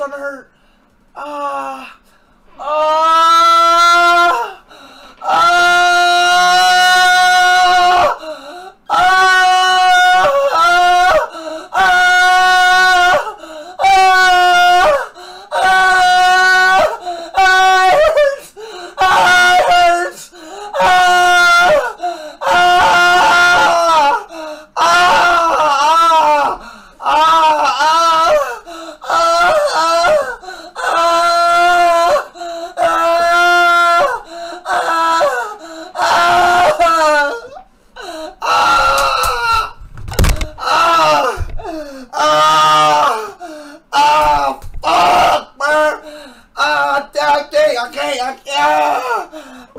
starting to hurt. Ah. Ah. I can't!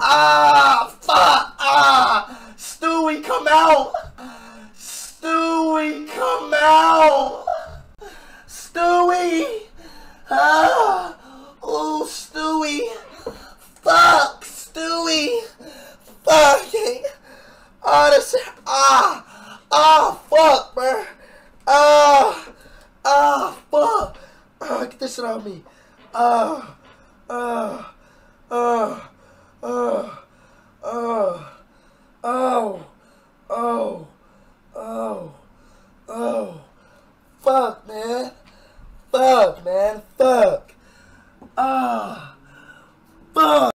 Ah! Fuck! Ah! Stewie, come out! Stewie, come out! Stewie! Ah! Oh, Stewie! Fuck, Stewie! Fucking! Ah, this, ah! Ah, fuck, man! Ah! Ah, fuck! Ah, get this shit out me. Ah, oh, oh, oh, oh, oh, oh, oh, oh, fuck, man, fuck, man, fuck, ah, oh, fuck.